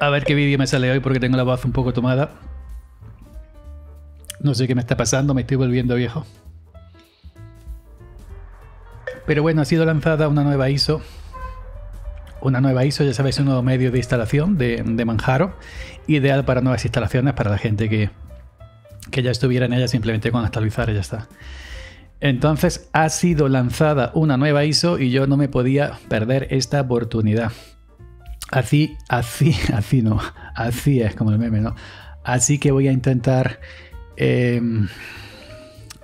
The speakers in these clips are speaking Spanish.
A ver qué vídeo me sale hoy porque tengo la voz un poco tomada. No sé qué me está pasando, me estoy volviendo viejo. Pero bueno, ha sido lanzada una nueva ISO. Una nueva ISO, ya sabéis, un nuevo medio de instalación de, Manjaro. Ideal para nuevas instalaciones, para la gente que, que ya estuviera en ella simplemente con actualizar y ya está. Entonces ha sido lanzada una nueva ISO y yo no me podía perder esta oportunidad. Así, así, así no. Así es como el meme, ¿no? Así que voy a intentar em,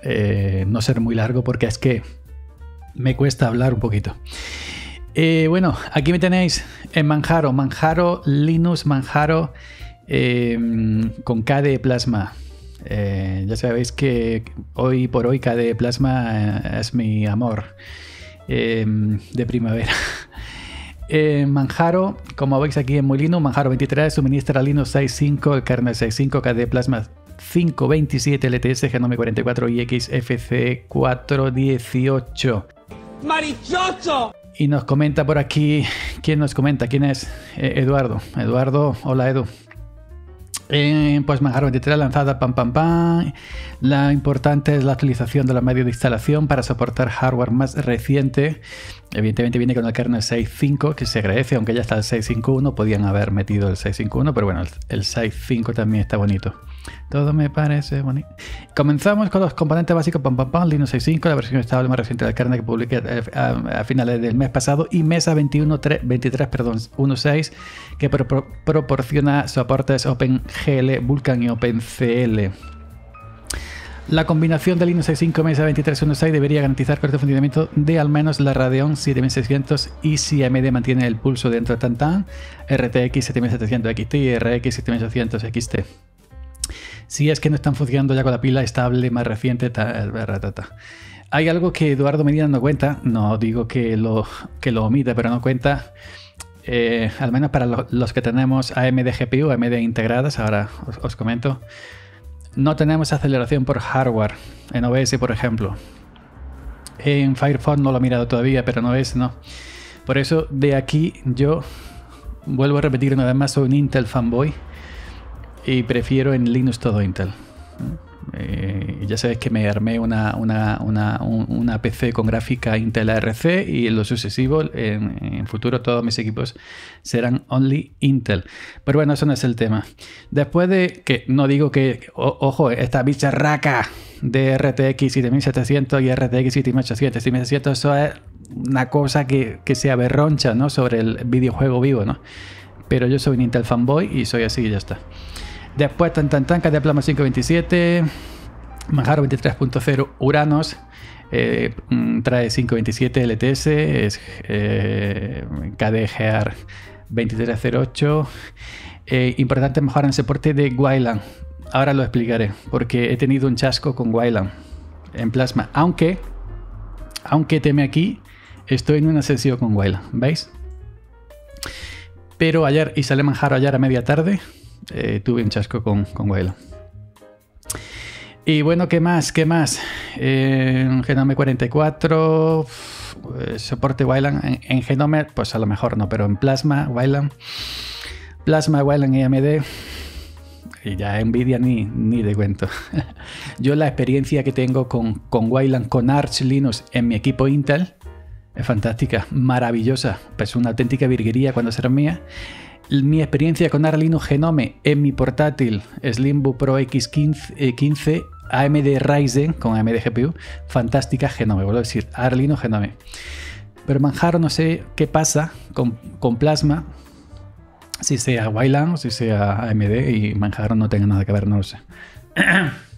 eh, no ser muy largo porque es que me cuesta hablar un poquito. Eh, bueno, aquí me tenéis en Manjaro, Manjaro Linux, Manjaro em, con KDE Plasma. Eh, ya sabéis que hoy por hoy KDE Plasma es mi amor em, de primavera. Eh, Manjaro, como veis aquí en Molino, Manjaro 23 suministra Linux 6.5, el kernel 6.5, KDE Plasma 527 LTS, Genome 44 y XFC 418. ¡Marichocho! Y nos comenta por aquí, ¿quién nos comenta? ¿Quién es? Eh, Eduardo. Eduardo, hola Edu. Eh, pues Manjaro 23 lanzada, pam pam pam. La importante es la actualización de la medio de instalación para soportar hardware más reciente. Evidentemente viene con el kernel 6.5 que se agradece, aunque ya está el 6.5.1, podían haber metido el 6.5.1, pero bueno, el 6.5 también está bonito. Todo me parece bonito. Comenzamos con los componentes básicos pam, pam, pam, Linux 6.5, la versión estable más reciente del kernel que publiqué eh, a, finales del mes pasado, y Mesa 21, 23, perdón, 1.6, que proporciona soportes OpenGL, Vulkan y OpenCL. La combinación de Linux 6.5 Mesa 23.1.6 debería garantizar correcto funcionamiento de al menos la Radeon 7600 y si AMD mantiene el pulso dentro de Tantan, RTX 7700 XT y RX 7800 XT si es que no están funcionando ya con la pila estable más reciente. Hay algo que Eduardo Medina no cuenta, no digo que lo, que lo omite, pero no cuenta. Eh, al menos para los que tenemos AMD GPU, AMD integradas, ahora os, comento, no tenemos aceleración por hardware en OBS, por ejemplo. En Firefox no lo he mirado todavía, pero en OBS no. Por eso de aquí yo vuelvo a repetir una vez más, soy un Intel fanboy y prefiero en Linux todo Intel. Eh, ya sabes que me armé una, una, una, una, PC con gráfica Intel ARC y en lo sucesivo, en, en, futuro, todos mis equipos serán only Intel. Pero bueno, eso no es el tema. Después de que, no digo que, ojo, esta bicharraca de RTX 7700 y RTX 7800, 7800, eso es una cosa que, que se aberroncha ¿no? sobre el videojuego vivo, ¿no? Pero yo soy un Intel fanboy y soy así y ya está. Después, tan tan tan, de Plasma 527, Manjaro 23.0 Uranos, eh, mm, trae 527 LTS, es eh, KDGR 2308. Eh, importante mejorar el soporte de Wayland. Ahora lo explicaré, porque he tenido un chasco con Wayland en Plasma. Aunque, aunque teme aquí, estoy en una sesión con Wayland, ¿veis? Pero ayer, y sale Manjaro ayer a media tarde, eh, tuve un chasco con, con Y bueno, ¿qué más? ¿Qué más? en Genome 44, eh, soporte Wayland. En, Genome, pues a lo mejor no, pero en Plasma, Wayland. Plasma, Wayland y AMD. Y ya Nvidia ni, ni de cuento. Yo la experiencia que tengo con, con Wayland, con Arch Linux en mi equipo Intel, es fantástica, maravillosa. Pues una auténtica virguería cuando será mía mi experiencia con Arlino Genome en mi portátil Slimbook Pro X15 AMD Ryzen con AMD GPU, fantástica Genome, vuelvo a decir, Arlino Genome. Pero Manjaro no sé qué pasa con, Plasma, si sea Wayland o si sea AMD y Manjaro no tenga nada que ver, no lo sé.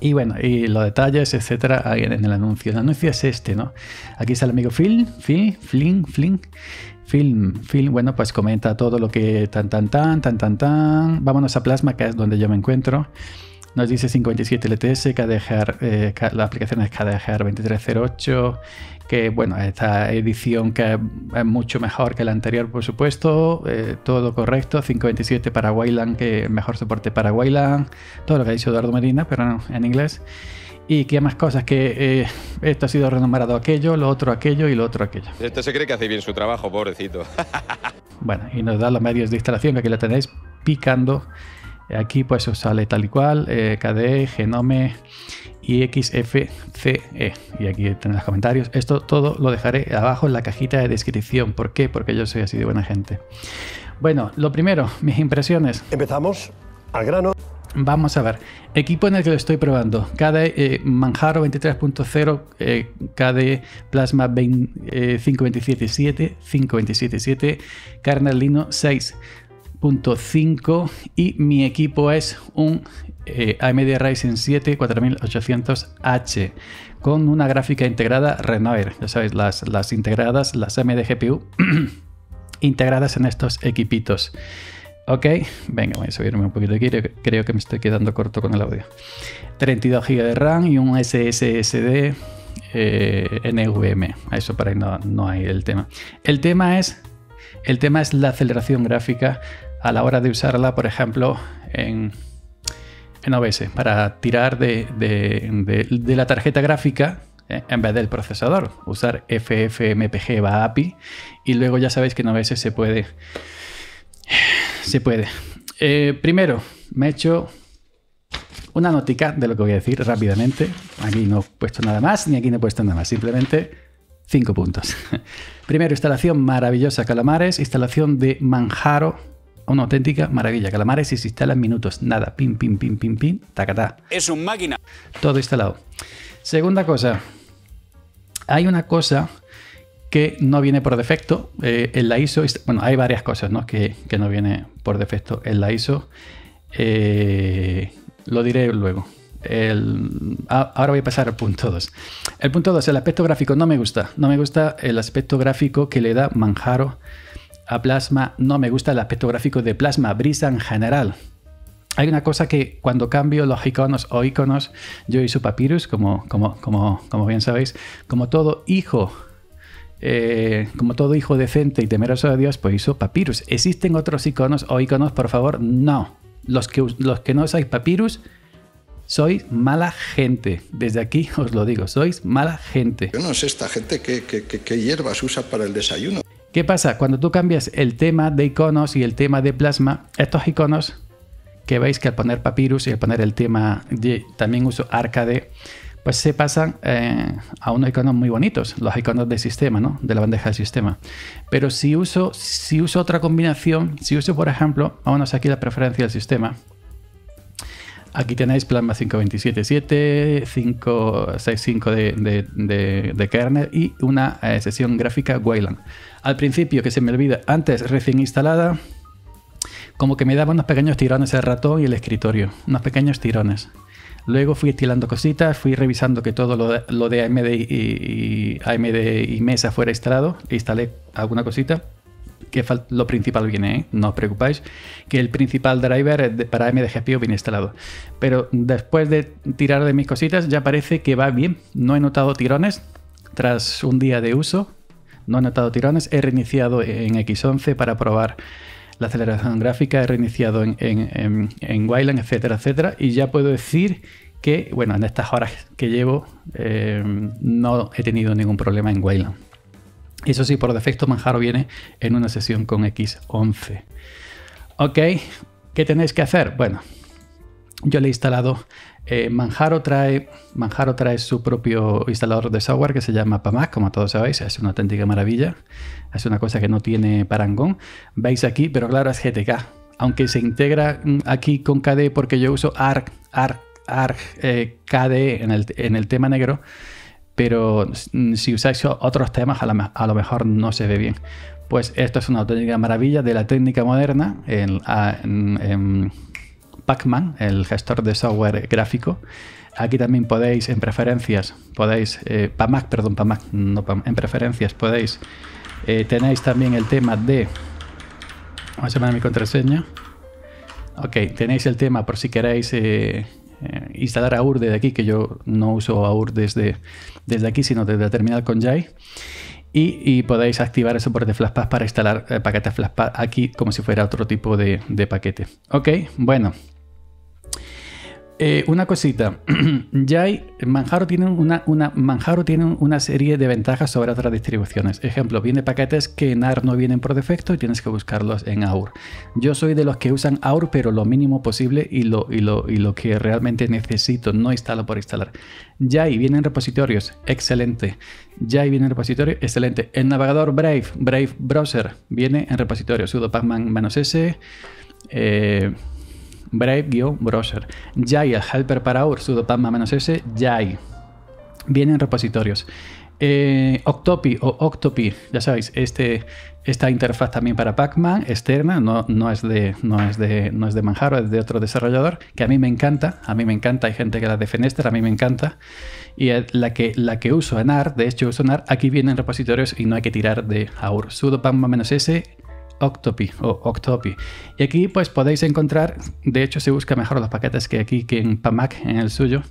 Y bueno, y los detalles, etcétera, en el anuncio. El anuncio es este, ¿no? Aquí está el amigo Phil, Phil, Flynn, Flynn, Film, film, bueno, pues comenta todo lo que tan, tan, tan, tan, tan, tan. Vámonos a Plasma, que es donde yo me encuentro. Nos dice 57 LTS, KDGR, eh, la aplicación es KDGR 2308, que bueno, esta edición que es mucho mejor que la anterior, por supuesto, eh, todo correcto, 527 para Wayland, que mejor soporte para Wayland, todo lo que ha dicho Eduardo Medina, pero en inglés y que más cosas, que eh, esto ha sido renombrado aquello, lo otro aquello y lo otro aquello. Esto se cree que hace bien su trabajo, pobrecito. Bueno, y nos da los medios de instalación, que aquí lo tenéis picando. Aquí pues os sale tal y cual, eh, KDE, Genome y XFCE. Y aquí tenéis los comentarios. Esto todo lo dejaré abajo en la cajita de descripción. ¿Por qué? Porque yo soy así de buena gente. Bueno, lo primero, mis impresiones. Empezamos al grano. Vamos a ver, equipo en el que lo estoy probando, KDE eh, Manjaro 23.0, eh, KDE Plasma 5277, 5277, eh, kernel Lino 6, 5 y mi equipo es un eh, AMD Ryzen 7 4800H con una gráfica integrada Renoir. Ya sabéis, las, las integradas, las AMD GPU integradas en estos equipitos. Ok, venga, voy a subirme un poquito aquí, creo que me estoy quedando corto con el audio. 32 GB de RAM y un SSD eh, NVMe, eso para ahí no, no hay el tema. El tema es el tema es la aceleración gráfica a la hora de usarla, por ejemplo, en, en OBS, para tirar de, la tarjeta gráfica eh, en vez del procesador. Usar FFmpg va API y luego ya sabéis que en OBS se puede se puede. Eh, primero, me he hecho una notica de lo que voy a decir rápidamente. Aquí no he puesto nada más, ni aquí no he puesto nada más. Simplemente cinco puntos. Primero, instalación maravillosa Calamares. Instalación de Manjaro. Una auténtica maravilla. Calamares y se instala en minutos. Nada. Pim, pim, pim, pim, pim. Tacatá. Es un máquina. Todo instalado. Segunda cosa. Hay una cosa que no viene por defecto eh, en la ISO. Bueno, hay varias cosas ¿no? que, no viene por defecto en la ISO. Eh, lo diré luego. ahora voy a pasar al punto 2. El punto 2, el aspecto gráfico no me gusta. No me gusta el aspecto gráfico que le da Manjaro a Plasma. No me gusta el aspecto gráfico de Plasma, Brisa en general. Hay una cosa que cuando cambio los iconos o iconos, yo uso Papyrus, como, como, como, como bien sabéis, como todo hijo eh, como todo hijo decente y temeroso de Dios, pues hizo papyrus. ¿Existen otros iconos o iconos? Por favor, no. Los que, los que no sois papyrus, sois mala gente. Desde aquí os lo digo, sois mala gente. Yo no sé esta gente qué, qué, hierbas usa para el desayuno. ¿Qué pasa? Cuando tú cambias el tema de iconos y el tema de plasma, estos iconos que veis que al poner papyrus y al poner el tema, de, también uso arcade, pues se pasan eh, a unos iconos muy bonitos, los iconos del sistema, ¿no? De la bandeja del sistema. Pero si uso, si uso otra combinación, si uso, por ejemplo, vámonos aquí la preferencia del sistema. Aquí tenéis Plasma 5277, 565 de, de, de, kernel y una eh, sesión gráfica Wayland. Al principio, que se me olvida, antes recién instalada, como que me daba unos pequeños tirones el ratón y el escritorio, unos pequeños tirones. Luego fui estilando cositas, fui revisando que todo lo de, AMD, y, AMD y Mesa fuera instalado. Instalé alguna cosita. Que lo principal viene, ¿eh? no os preocupáis, que el principal driver para AMD GPU viene instalado. Pero después de tirar de mis cositas ya parece que va bien. No he notado tirones tras un día de uso. No he notado tirones. He reiniciado en X11 para probar la aceleración gráfica, he reiniciado en, en, en, Wayland, etcétera, etcétera, y ya puedo decir que, bueno, en estas horas que llevo eh, no he tenido ningún problema en Wayland. Eso sí, por defecto Manjaro viene en una sesión con X11. Ok, ¿qué tenéis que hacer? Bueno, yo le he instalado eh, Manjaro trae, Manjaro trae su propio instalador de software que se llama PAMAC, como todos sabéis, es una auténtica maravilla. Es una cosa que no tiene parangón. Veis aquí, pero claro, es GTK. Aunque se integra mm, aquí con KDE porque yo uso ARC, ARC, ARC eh, KDE en el, en el tema negro, pero mm, si usáis otros temas a, lo mejor no se ve bien. Pues esto es una auténtica maravilla de la técnica moderna en, en Pacman, el gestor de software gráfico. Aquí también podéis, en preferencias, podéis, eh, PAMAC, perdón, PAMAC, no en preferencias podéis, eh, tenéis también el tema de, vamos a llamar mi contraseña. Ok, tenéis el tema por si queréis eh, instalar AUR desde aquí, que yo no uso AUR desde, desde aquí, sino desde la terminal con Jai. Y, podéis activar el soporte Flashpass para instalar paquetes Flashpass aquí como si fuera otro tipo de paquete. Ok, bueno, Eh, una cosita, hay, Manjaro tiene, una, una, Manjaro tiene una serie de ventajas sobre otras distribuciones. Ejemplo, viene paquetes que en AR no vienen por defecto y tienes que buscarlos en AUR. Yo soy de los que usan AUR, pero lo mínimo posible y lo, y lo, y lo que realmente necesito, no instalo por instalar. Ya ahí vienen repositorios, excelente. Ahí viene repositorio, excelente. El navegador Brave, Brave Browser, viene en repositorio, sudo pacman-s. Eh, Brave-browser. Jai, el helper para UR, sudo pacman-s, Jai. Vienen repositorios. Eh, Octopi o Octopi, ya sabéis, este, esta interfaz también para Pacman externa, no, no, es de, no, es de, no es de Manjaro, es de otro desarrollador, que a mí me encanta, a mí me encanta, hay gente que la de Fenester, a mí me encanta, y la que, la que uso en AR, de hecho uso en AR, aquí vienen repositorios y no hay que tirar de AUR, sudo pacman-s Octopi o Octopi. Y aquí pues podéis encontrar, de hecho se busca mejor los paquetes que aquí que en PAMAC en el suyo.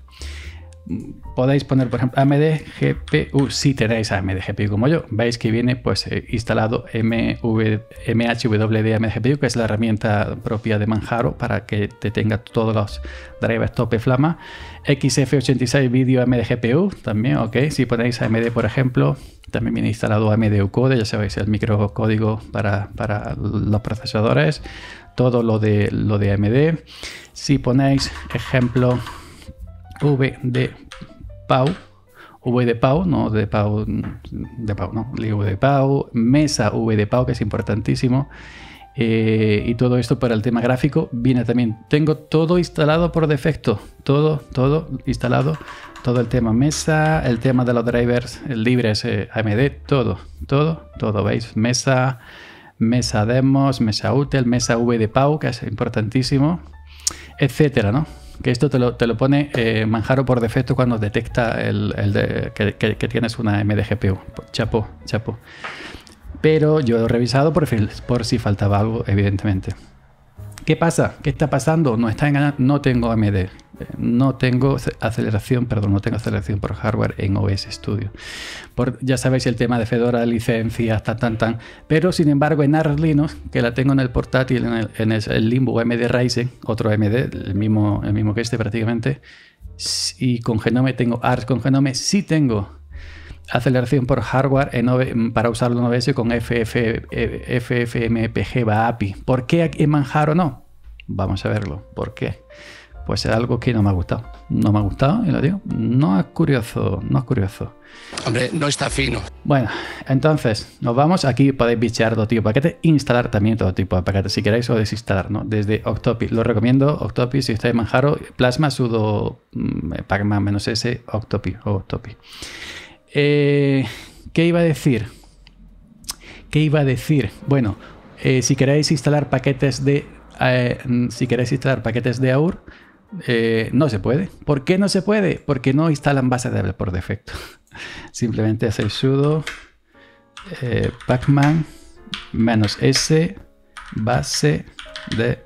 Podéis poner, por ejemplo, AMD GPU, si tenéis AMD GPU como yo. Veis que viene pues eh, instalado MV, que es la herramienta propia de Manjaro para que te tenga todos los drivers tope flama. XF86 Video AMD GPU también, ok. Si ponéis AMD, por ejemplo, también viene instalado AMD Ucode, ya sabéis, el microcódigo para, para los procesadores, todo lo de, lo de AMD. Si ponéis ejemplo V de Pau, V de Pau, no de Pau, de Pau, no, V de Pau, Mesa V de Pau, que es importantísimo. Eh, y todo esto para el tema gráfico viene también. Tengo todo instalado por defecto, todo, todo instalado todo el tema mesa, el tema de los drivers libres AMD, todo, todo, todo, ¿veis? Mesa, mesa demos, mesa útil, mesa V de Pau, que es importantísimo, etcétera, ¿no? Que esto te lo, te lo pone eh, Manjaro por defecto cuando detecta el, que, que, tienes una AMD GPU. Chapo, chapo. Pero yo he revisado por, si faltaba algo, evidentemente. ¿Qué pasa? ¿Qué está pasando? No, está en, no tengo AMD no tengo aceleración, perdón, no tengo aceleración por hardware en OS Studio. Por, ya sabéis el tema de Fedora, licencias, tan, tan, tan. Pero sin embargo, en Arch Linux, que la tengo en el portátil, en el, Limbo MD Ryzen, otro MD, el mismo, el mismo que este prácticamente, y con Genome tengo Arch con Genome, sí tengo aceleración por hardware en para usarlo en OS con FF, FFmpg API. ¿Por qué en Manjaro no? Vamos a verlo. ¿Por qué? pues es algo que no me ha gustado. No me ha gustado, y lo digo. No es curioso, no es curioso. Hombre, no está fino. Bueno, entonces, nos vamos. Aquí podéis bichear todo tipo de paquetes, instalar también todo tipo de paquetes si queréis o desinstalar, ¿no? Desde Octopi. Lo recomiendo, Octopi, si estáis en Manjaro, Plasma, sudo mm, pacman menos s, Octopi o Octopi. Eh, ¿Qué iba a decir? ¿Qué iba a decir? Bueno, eh, si queréis instalar paquetes de eh, si queréis instalar paquetes de AUR, no se puede. ¿Por qué no se puede? Porque no instalan base de por defecto. Simplemente hacéis sudo pacman s base de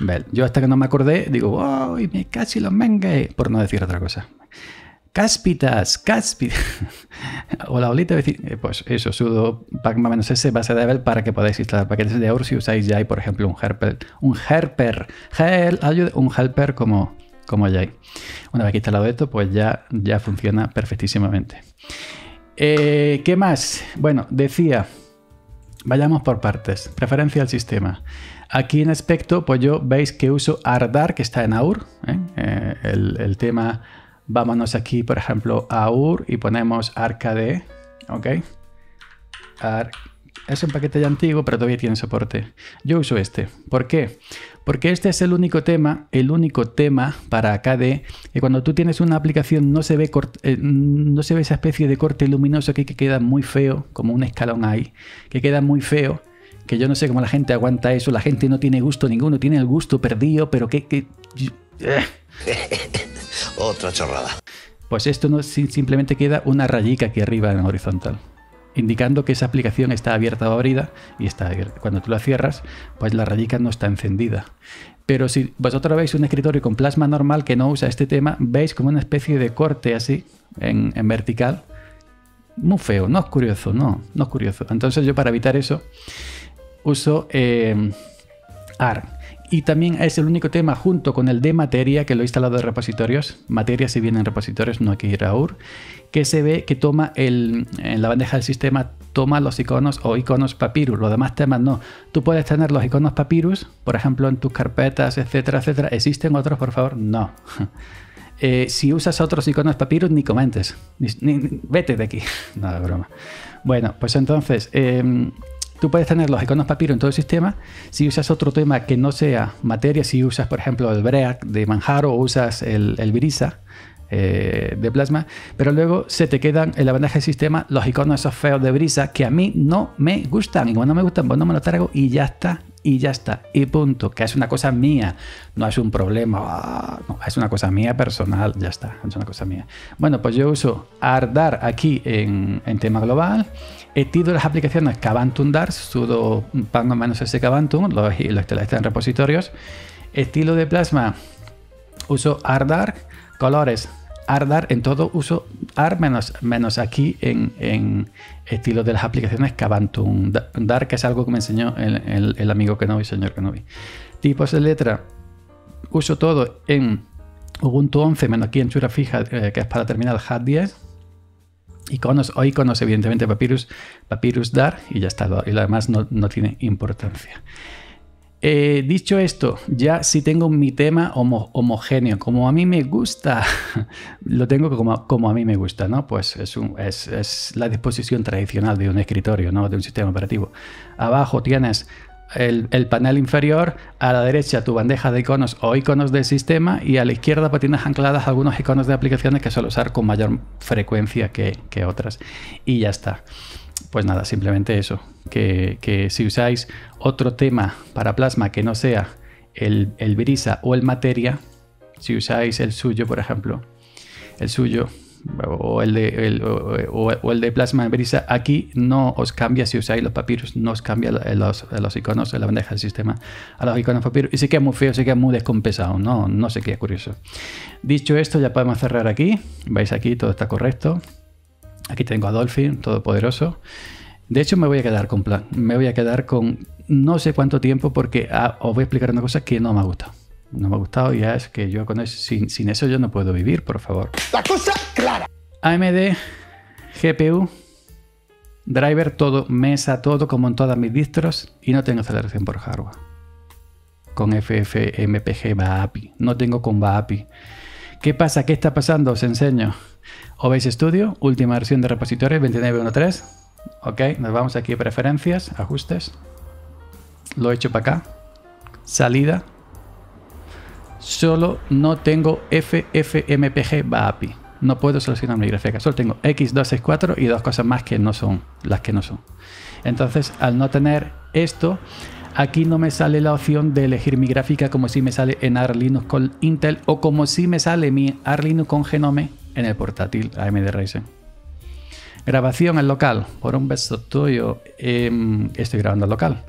bel. Yo hasta que no me acordé, digo, wow, me casi lo mengue, por no decir otra cosa. Cáspitas, cáspitas. Hola, olita, eh, pues eso, sudo pacma-s base de Abel para que podáis instalar paquetes de AUR si usáis Jai, por ejemplo, un helper, un helper, un helper como, como. Una vez que instalado esto, pues ya, ya funciona perfectísimamente. Eh, ¿Qué más? Bueno, decía, vayamos por partes. Preferencia al sistema. Aquí en aspecto, pues yo veis que uso Ardar, que está en AUR, ¿eh? el, el tema Vámonos aquí, por ejemplo, a UR y ponemos arcade. ¿Ok? es un paquete ya antiguo, pero todavía tiene soporte. Yo uso este. ¿Por qué? Porque este es el único tema, el único tema para KDE que cuando tú tienes una aplicación no se ve, eh, no se ve esa especie de corte luminoso que, que queda muy feo, como un escalón ahí, que queda muy feo que yo no sé cómo la gente aguanta eso, la gente no tiene gusto ninguno, tiene el gusto perdido, pero que... que. Otra chorrada. Pues esto no simplemente queda una rayica aquí arriba en horizontal, indicando que esa aplicación está abierta o abrida y está. Cuando tú la cierras, pues la rayica no está encendida. Pero si vosotros veis un escritorio con plasma normal que no usa este tema, veis como una especie de corte así en, vertical. Muy feo, no es curioso, no, no es curioso. Entonces yo para evitar eso uso eh, ARC y también es el único tema junto con el de materia que lo he instalado de repositorios. Materia si viene en repositorios, no hay que ir a UR. Que se ve que toma el, en la bandeja del sistema, toma los iconos o iconos papyrus. Los demás temas no. Tú puedes tener los iconos papyrus, por ejemplo, en tus carpetas, etcétera, etcétera. ¿Existen otros, por favor? No. Eh, si usas otros iconos papyrus, ni comentes. vete de aquí. Nada, broma. Bueno, pues entonces, em, Tú puedes tener los iconos papiro en todo el sistema. Si usas otro tema que no sea materia, si usas, por ejemplo, el Break de Manjaro o usas el, el eh, de Plasma, pero luego se te quedan en la bandeja del sistema los iconos esos feos de Brisa que a mí no me gustan. Y como no me gustan, pues no me los traigo y ya está y ya está. Y punto. Que es una cosa mía. No es un problema. Ah, es una cosa mía personal. Ya está. Es una cosa mía. Bueno, pues yo uso Ardar aquí en, tema global. He tenido las aplicaciones Cabantum Dar, sudo pango menos ese Cabantum, los, los que están en repositorios. Estilo de plasma, uso Ardar. Colores, Ardar en todo uso AR menos, menos aquí en, estilo de las aplicaciones Cabantum Dark, que es algo que me enseñó el, amigo que no vi, señor que no vi. Tipos de letra, uso todo en Ubuntu 11 menos aquí en chura fija, eh, que es para terminar HAT 10. Iconos o iconos, evidentemente Papyrus, Papyrus Dar y ya está, y lo demás no, no tiene importancia. Eh, dicho esto, ya si tengo mi tema homogéneo, como a mí me gusta, lo tengo como, a mí me gusta, ¿no? Pues es, es, la disposición tradicional de un escritorio, ¿no? De un sistema operativo. Abajo tienes el, panel inferior, a la derecha tu bandeja de iconos o iconos del sistema y a la izquierda pues tienes ancladas algunos iconos de aplicaciones que suelo usar con mayor frecuencia que, que otras. Y ya está. Pues nada, simplemente eso, que, si usáis otro tema para plasma que no sea el, el brisa o el materia, si usáis el suyo, por ejemplo, el suyo o el de, el, o, el de plasma en brisa, aquí no os cambia si usáis los papiros, no os cambia los, los iconos en la bandeja del sistema a los iconos papiros. Y sí que es muy feo, sí que es muy descompensado, no, no sé qué, curioso. Dicho esto, ya podemos cerrar aquí. Veis aquí, todo está correcto. Aquí tengo a Dolphin, todopoderoso. De hecho, me voy a quedar con plan. Me voy a quedar con no sé cuánto tiempo porque ah, os voy a explicar una cosa que no me ha gustado. No me ha gustado y es que yo con eso, sin, sin eso yo no puedo vivir, por favor. La cosa clara. AMD, GPU, driver, todo, mesa, todo como en todas mis distros y no tengo aceleración por hardware. Con FFmpg API. No tengo con API. ¿Qué pasa? ¿Qué está pasando? Os enseño. OBS Studio, última versión de repositorios 29.1.3. Ok, nos vamos aquí a preferencias, ajustes. Lo he hecho para acá. Salida. Solo no tengo FFmpg API. No puedo seleccionar mi gráfica. Solo tengo X264 y dos cosas más que no son las que no son. Entonces, al no tener esto, aquí no me sale la opción de elegir mi gráfica como si me sale en Arlinux con Intel o como si me sale mi Arlinux con Genome en el portátil AMD Ryzen. Grabación en local. Por un beso tuyo, em, estoy grabando en local.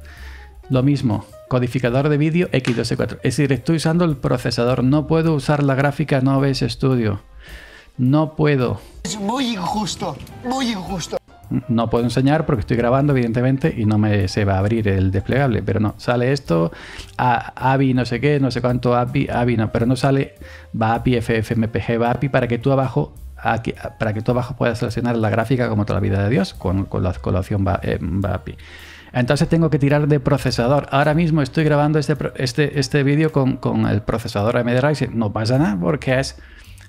Lo mismo, codificador de vídeo X264. Es decir, estoy usando el procesador. No puedo usar la gráfica no OBS Studio. No puedo. Es muy injusto, muy injusto. No puedo enseñar porque estoy grabando, evidentemente, y no me se va a abrir el desplegable. Pero no, sale esto, a, AVI no sé qué, no sé cuánto API, AVI no, pero no sale API, FFmpg, API para que tú abajo para que tú abajo puedas seleccionar la gráfica como toda la vida de Dios con, la, colación API. Entonces tengo que tirar de procesador. Ahora mismo estoy grabando este, este, este vídeo con, con, el procesador AMD Ryzen. No pasa nada porque es,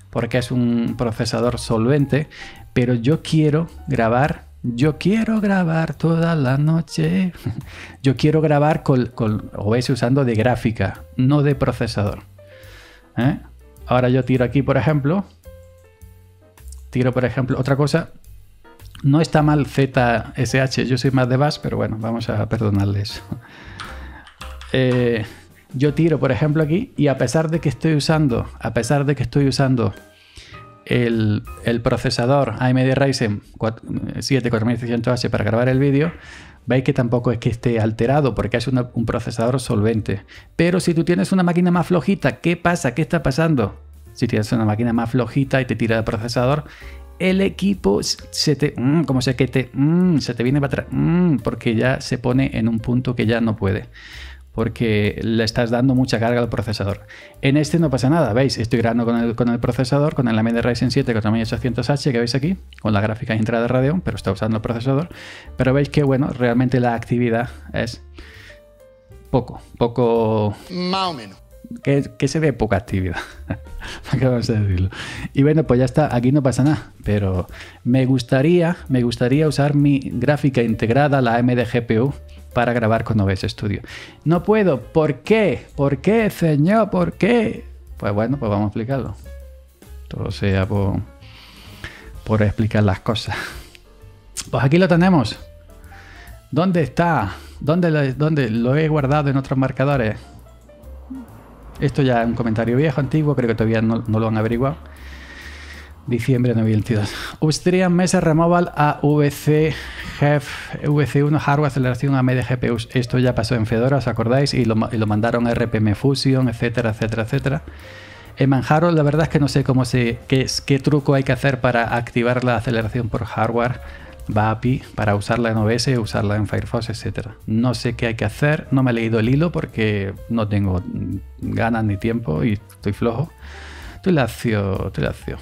porque es un procesador solvente, pero yo quiero grabar yo quiero grabar toda la noche. Yo quiero grabar con, con OBS usando de gráfica, no de procesador. ¿Eh? Ahora yo tiro aquí, por ejemplo. Tiro, por ejemplo, otra cosa. No está mal ZSH, yo soy más de Bash, pero bueno, vamos a perdonarle eso. Eh, yo tiro, por ejemplo, aquí y a pesar de que estoy usando, a pesar de que estoy usando el, procesador AMD Ryzen 7 4600H para grabar el vídeo, veis que tampoco es que esté alterado porque es un procesador solvente. Pero si tú tienes una máquina más flojita, ¿qué pasa? ¿Qué está pasando? Si tienes una máquina más flojita y te tira el procesador, el equipo se te, mm, que te, mm, se te viene para atrás, mm, porque ya se pone en un punto que ya no puede. Porque le estás dando mucha carga al procesador. En este no pasa nada, veis, estoy grabando con el, con el procesador, con el AMD Ryzen 7 4800H que veis aquí, con la gráfica entrada de Radeon, pero está usando el procesador. Pero veis que, bueno, realmente la actividad es poco, poco... Más o menos. Que, se ve poca actividad. Acabamos de decirlo. Y bueno, pues ya está, aquí no pasa nada. Pero me gustaría, me gustaría usar mi gráfica integrada, la AMD GPU, para grabar con OBS Studio. No puedo. ¿Por qué? ¿Por qué, señor? ¿Por qué? Pues bueno, pues vamos a explicarlo. Todo sea por, por explicar las cosas. Pues aquí lo tenemos. ¿Dónde está? ¿Dónde lo, dónde lo he guardado en otros marcadores? Esto ya es un comentario viejo, antiguo, creo que todavía no, no lo han averiguado. Diciembre de 2022. Austrian Mesa Removal a VC VC1 Hardware Aceleración AMD GPUs. Esto ya pasó en Fedora, ¿os acordáis? Y lo, mandaron a RPM Fusion, etcétera, etcétera, etcétera. En Manjaro, la verdad es que no sé cómo se, qué, qué truco hay que hacer para activar la aceleración por hardware va API para usarla en OBS, usarla en Firefox, etcétera. No sé qué hay que hacer, no me he leído el hilo porque no tengo ganas ni tiempo y estoy flojo. Estoy lacio, estoy lacio.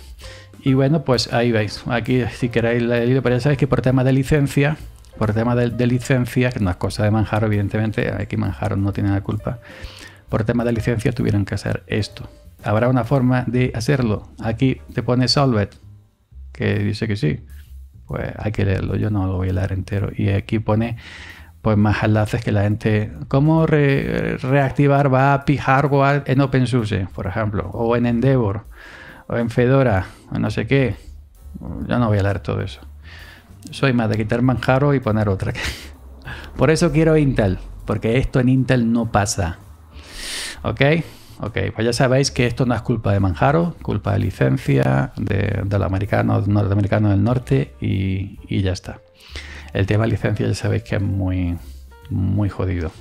Y bueno, pues ahí veis. Aquí, si queréis leer, pero ya sabéis que por tema de licencia, por tema de, licencia, que no es cosa de Manjaro, evidentemente, aquí Manjaro no tiene la culpa. Por tema de licencia tuvieron que hacer esto. Habrá una forma de hacerlo. Aquí te pone Solved, que dice que sí. Pues hay que leerlo, yo no lo voy a leer entero. Y aquí pone pues más enlaces que la gente. ¿Cómo reactivar va API hardware en OpenSUSE, por ejemplo? O en Endeavor o en Fedora, o no sé qué. Yo no voy a leer todo eso. Soy más de quitar Manjaro y poner otra. Por eso quiero Intel, porque esto en Intel no pasa. ¿Ok? Ok, pues ya sabéis que esto no es culpa de Manjaro, culpa de licencia de, los americanos, norteamericanos del norte y, y, ya está. El tema de licencia ya sabéis que es muy, muy jodido.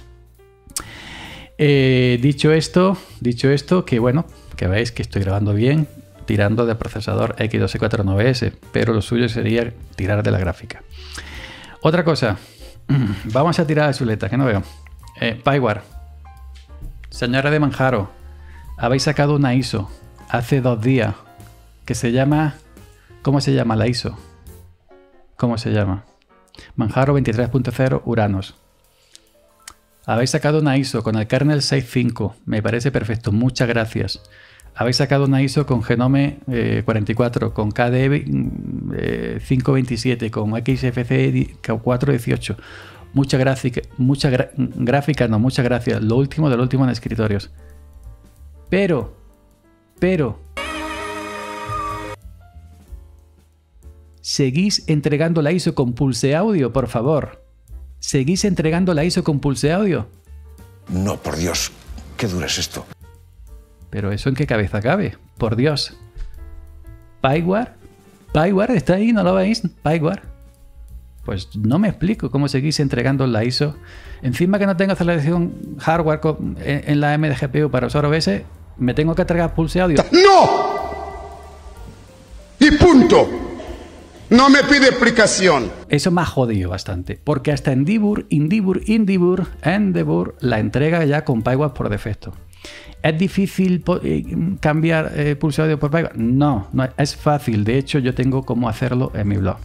Eh, dicho esto, dicho esto, que bueno, que veis que estoy grabando bien, tirando de procesador X249S, pero lo suyo sería tirar de la gráfica. Otra cosa, vamos a tirar de chuleta, que no veo. Eh, Pyware, señora de Manjaro, habéis sacado una ISO hace dos días que se llama. ¿Cómo se llama la ISO? ¿Cómo se llama? Manjaro 23.0 Uranos. Habéis sacado una ISO con el kernel 6.5. Me parece perfecto. Muchas gracias habéis sacado una ISO con Genome 44, eh, con KDE 527, eh, con XFCE 418. Mucha gráfica, mucha gráfica, no, muchas gracias. Lo último de último en escritorios. Pero, pero, seguís entregando la ISO con Pulse Audio, por favor. ¿Seguís entregando la ISO con Pulse Audio? No, por Dios, qué duro es esto. Pero eso en qué cabeza cabe, por Dios. Pyware, Pyware está ahí, ¿no lo veis? Pyware. Pues no me explico cómo seguís entregando la ISO. Encima que no tengo aceleración hardware en la MDGPU para usar OBS, me tengo que entregar pulse audio. ¡No! Y punto. No me pide explicación. Eso me ha jodido bastante, porque hasta en Dibur, Indibur, Indibur, Endeavor la entrega ya con Pyware por defecto. ¿Es difícil eh, cambiar eh, pulso por Pyware? No, no, es fácil. De hecho, yo tengo cómo hacerlo en mi blog.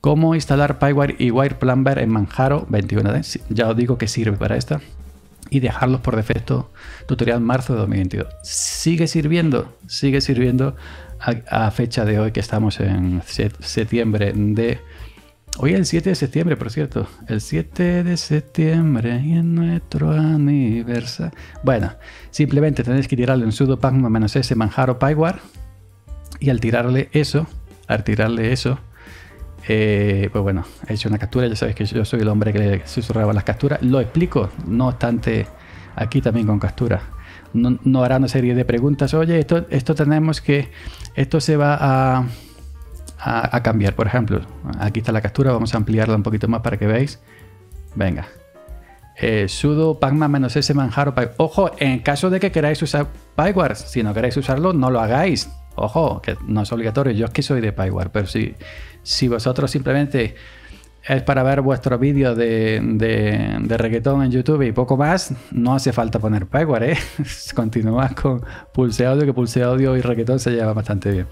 Cómo instalar Pyware y Wire Plumber en Manjaro 21. Ya os digo que sirve para esta. Y dejarlos por defecto. Tutorial marzo de 2022. Sigue sirviendo, sigue sirviendo a fecha de hoy que estamos en septiembre de Hoy es el 7 de septiembre, por cierto. El 7 de septiembre y en nuestro aniversario. Bueno, simplemente tenéis que tirarle en sudo pacma menos s manjaro pyware. Y al tirarle eso, al tirarle eso, eh, pues bueno, he hecho una captura. Ya sabéis que yo soy el hombre que le susurraba las capturas. Lo explico, no obstante, aquí también con captura. No, hará una serie de preguntas. Oye, esto, esto tenemos que. Esto se va a a, cambiar. Por ejemplo, aquí está la captura, vamos a ampliarla un poquito más para que veáis. Venga. Eh, sudo pacman s manjaro. Ojo, en caso de que queráis usar Pyware, si no queréis usarlo, no lo hagáis. Ojo, que no es obligatorio. Yo es que soy de Pyware, pero si, si vosotros simplemente es para ver vuestros vídeos de, de, de, reggaetón en YouTube y poco más, no hace falta poner Pyware, ¿eh? Continúas con Pulse Audio, que Pulse Audio y reggaetón se lleva bastante bien.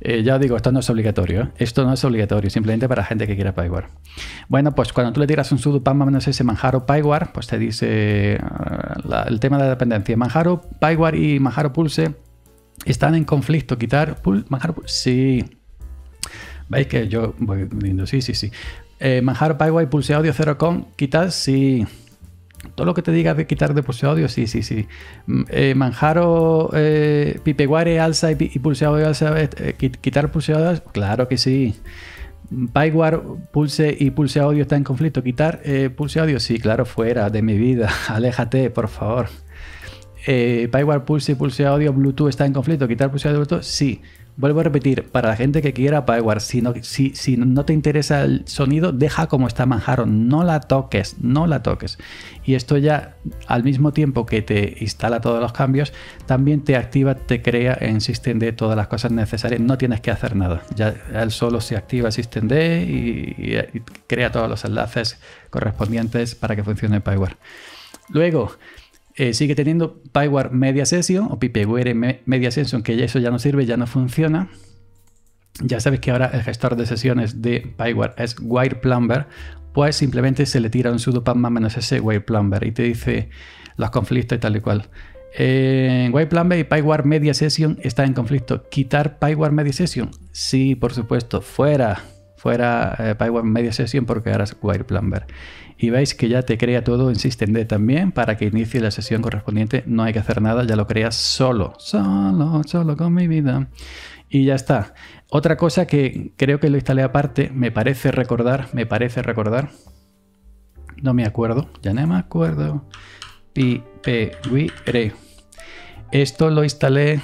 Eh, ya digo, esto no es obligatorio. ¿eh? Esto no es obligatorio, simplemente para gente que quiera Pyware. Bueno, pues cuando tú le tiras un sudo pam menos ese Manjaro Pyware, pues te dice uh, el tema de la dependencia. Manjaro Pyware y Manjaro Pulse están en conflicto. Quitar pul Manjaro Pulse. Sí. ¿Veis que yo voy viendo? Sí, sí, sí. Eh, Manjaro Pyware Pulse Audio 0com, quitar, sí. Todo lo que te diga de quitar de pulse audio, sí, sí, sí. Eh, Manjaro, eh, Pipeguare, alza y, y audio, alza, eh, quitar pulse audio, claro que sí. Pyware, Pulse y Pulse Audio está en conflicto. ¿Quitar Pulse Audio? Sí, claro, fuera de mi vida. Aléjate, por favor. Pyware, Pulse y Pulse Audio, Bluetooth está en conflicto. ¿Quitar Pulse Audio, Bluetooth? Sí. Vuelvo a repetir, para la gente que quiera Pyware, si no, si, si no te interesa el sonido, deja como está Manjaro, no la toques, no la toques. Y esto ya, al mismo tiempo que te instala todos los cambios, también te activa, te crea en SystemD todas las cosas necesarias, no tienes que hacer nada. Ya él solo se activa SystemD y, crea todos los enlaces correspondientes para que funcione Pyware. Luego, eh, sigue teniendo Pyware Media Session o Pipeware Media Session, que ya eso ya no sirve, ya no funciona. Ya sabes que ahora el gestor de sesiones de Pyware es Wire Plumber, pues simplemente se le tira un sudo menos ese Wire Plumber y te dice los conflictos y tal y cual. Eh, Wire Plumber y Pyware Media Session está en conflicto. ¿Quitar Pyware Media Session? Sí, por supuesto. Fuera, fuera eh, Pyware Media Session porque ahora es Wire Plumber y veis que ya te crea todo en SystemD también para que inicie la sesión correspondiente. No hay que hacer nada, ya lo creas solo, solo, solo con mi vida. Y ya está. Otra cosa que creo que lo instalé aparte, me parece recordar, me parece recordar. No me acuerdo, ya no me acuerdo. Pipewire. Esto lo instalé.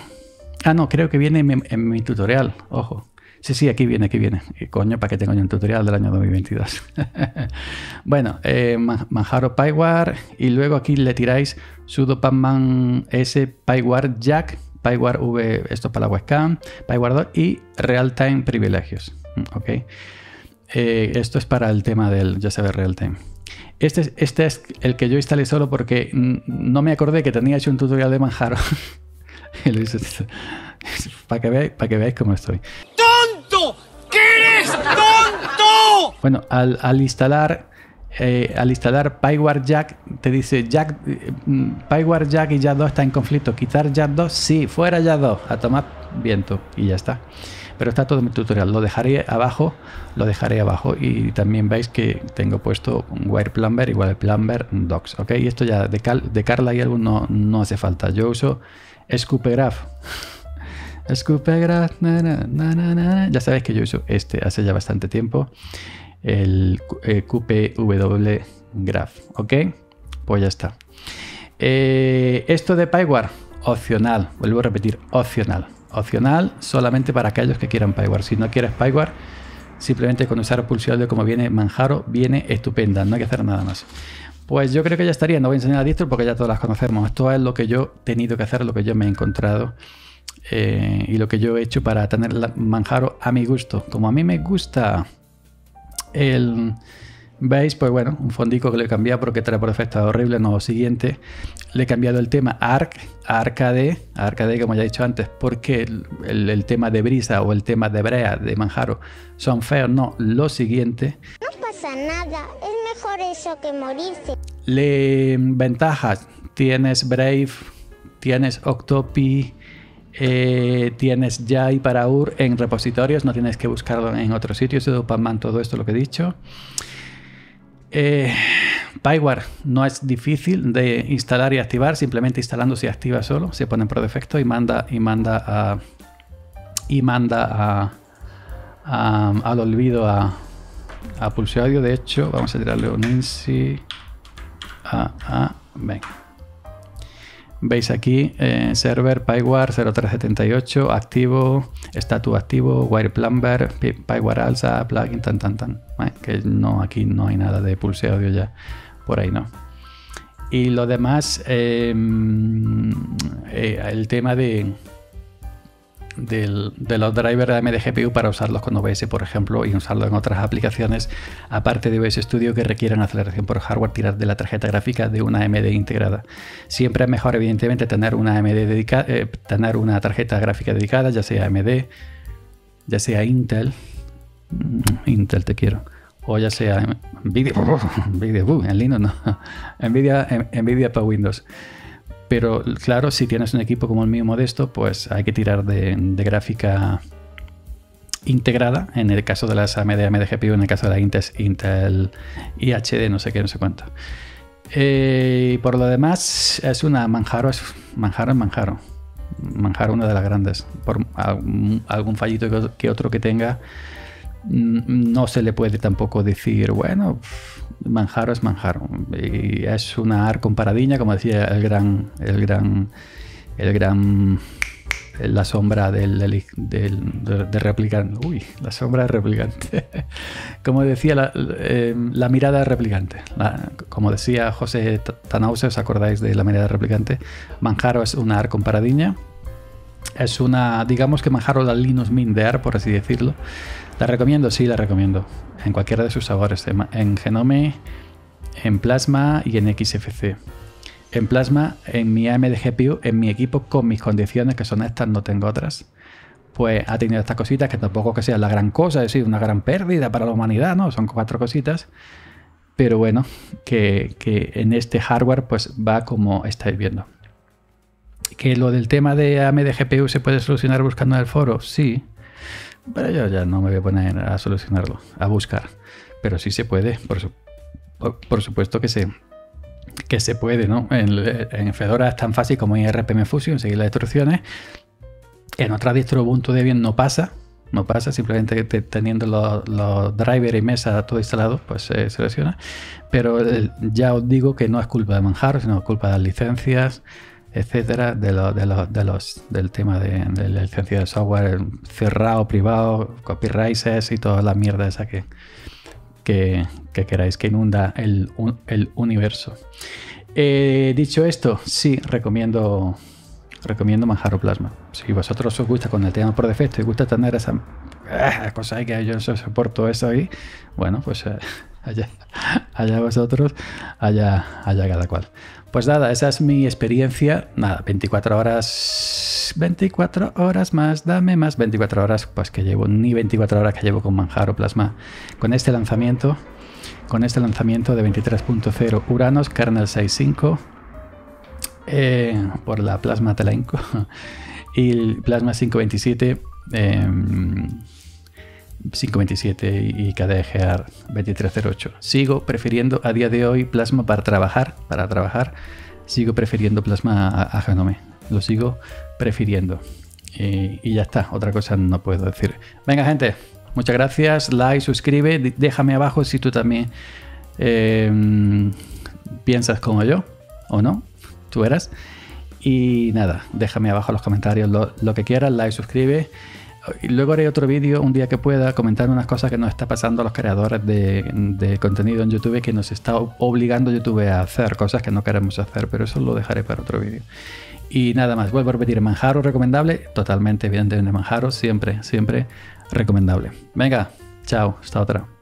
Ah, no, creo que viene en mi, en mi tutorial. Ojo. Sí, sí, aquí viene, aquí viene. ¿Qué coño, para que tengo yo un tutorial del año 2022. bueno, eh, Manjaro Pyware y luego aquí le tiráis sudo pacman s Pyware jack, Pyware v, esto para la webcam, Pyware 2 y real time privilegios. Ok. Eh, esto es para el tema del, ya sabes, real time. Este, este es el que yo instalé solo porque no me acordé que tenía hecho un tutorial de Manjaro. para que, veáis, para que veáis cómo estoy. Bueno, al, al instalar eh, al instalar Pyware Jack te dice Jack, eh, Pyware Jack y Jack 2 está en conflicto. ¿Quitar Jack 2? Sí, fuera Jack 2. A tomar viento y ya está. Pero está todo mi tutorial. Lo dejaré abajo. Lo dejaré abajo. Y también veis que tengo puesto Wire Plumber igual el Plumber Docs. ¿Ok? Y esto ya de, Carla y algo no, no hace falta. Yo uso Scupegraph. Scupegraph. Na, na, na, ya sabéis que yo uso este hace ya bastante tiempo el eh, QPW Graph. ¿Ok? Pues ya está. Eh, esto de Pyware, opcional. Vuelvo a repetir, opcional. Opcional solamente para aquellos que quieran Pyware. Si no quieres Pyware, simplemente con usar pulsado como viene Manjaro, viene estupenda. No hay que hacer nada más. Pues yo creo que ya estaría. No voy a enseñar la distro porque ya todas las conocemos. Esto es lo que yo he tenido que hacer, lo que yo me he encontrado. Eh, y lo que yo he hecho para tener Manjaro a mi gusto. Como a mí me gusta el veis pues bueno un fondico que le he cambiado porque trae por defecto horrible no siguiente. Le he cambiado el tema arc a arcade a arcade como ya he dicho antes porque el, el, el, tema de brisa o el tema de brea de manjaro son feos. No lo siguiente. No pasa nada es mejor eso que morirse. Le ventajas. Tienes brave tienes octopi eh, tienes Jai para UR en repositorios, no tienes que buscarlo en otros sitios, Dopaman, todo esto lo que he dicho. Eh, Pyware no es difícil de instalar y activar, simplemente instalando se activa solo, se pone por defecto y manda y manda a y manda al olvido a, a Pulse Audio. De hecho, vamos a tirarle un INSI a, a venga. Veis aquí eh, server Pyware 0378 activo, estatus activo, Wire Plumber, Pyware Alza, plugin, tan tan tan. Que no, aquí no hay nada de pulse audio ya, por ahí no. Y lo demás, eh, el tema de del- de los drivers de AMD GPU para usarlos con OBS, por ejemplo, y usarlo en otras aplicaciones, aparte de OBS Studio, que requieran aceleración por hardware, tirar de la tarjeta gráfica de una AMD integrada. Siempre es mejor, evidentemente, tener una AMD dedica- eh, tener una tarjeta gráfica dedicada, ya sea AMD, ya sea Intel, Mm, Intel te quiero, o ya sea Nvidia, Nvidia uh, en Linux no, Nvidia, Nvidia para Windows. Pero claro, si tienes un equipo como el mío modesto, pues hay que tirar de, gráfica integrada. En el caso de las AMD, AMD GPU, en el caso de la Intel, Intel IHD, no sé qué, no sé cuánto. Eh, y por lo demás, es una Manjaro, es Manjaro Manjaro. Manjaro, una de las grandes. Por algún, fallito que- otro que tenga, mm, no se le puede tampoco decir, bueno, Manjaro es Manjaro. Y es una AR comparadiña, como decía el gran, el gran, el gran, la sombra del, del, del- de, replicante. Uy, la sombra replicante. como decía, la, eh, la mirada replicante. Como decía José Tanause, ¿os acordáis de la mirada replicante? Manjaro es una AR comparadiña. Es una, digamos que Manjaro la Linux Mint de AR, por así decirlo. ¿La recomiendo? Sí, la recomiendo. En cualquiera de sus sabores. En, en Genome, en Plasma y en XFC. En Plasma, en mi AMD GPU, en mi equipo, con mis condiciones, que son estas, no tengo otras. Pues ha tenido estas cositas que tampoco que sea la gran cosa, es decir, una gran pérdida para la humanidad, ¿no? Son cuatro cositas. Pero bueno, que, que en este hardware pues va como estáis viendo. Que lo del tema de AMD GPU se puede solucionar buscando en el foro, sí. Pero yo ya no me voy a poner a solucionarlo, a buscar. Pero sí se puede, por, su- por, por supuesto que se, que se puede, ¿no? En, Fedora es tan fácil como en RPM Fusion, seguir las instrucciones. En otra distro Ubuntu Debian no pasa, no pasa, simplemente te- teniendo los, los drivers y mesa todo instalado, pues se selecciona. Pero eh, ya os digo que no es culpa de Manjaro, sino culpa de las licencias, etcétera, de, lo- de los, de los, del tema de, de la licencia de software cerrado, privado, copyrights y toda la mierda esa que, que, que queráis, que inunda el, el universo. Eh, dicho esto, sí, recomiendo recomiendo Manjaro Plasma. Si vosotros os gusta con el tema por defecto y gusta tener esa ah, cosa ahí que yo soporto eso ahí, bueno, pues eh, allá, allá vosotros, allá, allá cada cual. Pues nada, esa es mi experiencia. Nada, 24 horas, 24 horas más, dame más. 24 horas, pues que llevo, ni 24 horas que llevo con Manjaro Plasma, con este lanzamiento, con este lanzamiento de 23.0 Uranos, kernel 6.5 eh, por la Plasma Telenco. Y Plasma 527 eh, 527 y KDGR 2308 sigo prefiriendo a día de hoy Plasma para trabajar para trabajar. Sigo prefiriendo Plasma a, a Genome. Lo sigo prefiriendo. Y, ya está otra cosa no puedo decir. Venga gente muchas gracias. Like suscribe déjame abajo si tú también eh, piensas como yo o no tú eras. Y nada, déjame abajo en los comentarios lo, lo que quieras, like, suscribe. Y luego haré otro vídeo un día que pueda comentar unas cosas que nos está pasando a los creadores de, de contenido en YouTube que nos está obligando YouTube a hacer cosas que no queremos hacer, pero eso lo dejaré para otro vídeo. Y nada más, vuelvo a repetir, Manjaro recomendable, totalmente evidentemente Manjaro, siempre, siempre recomendable. Venga, chao, hasta otra.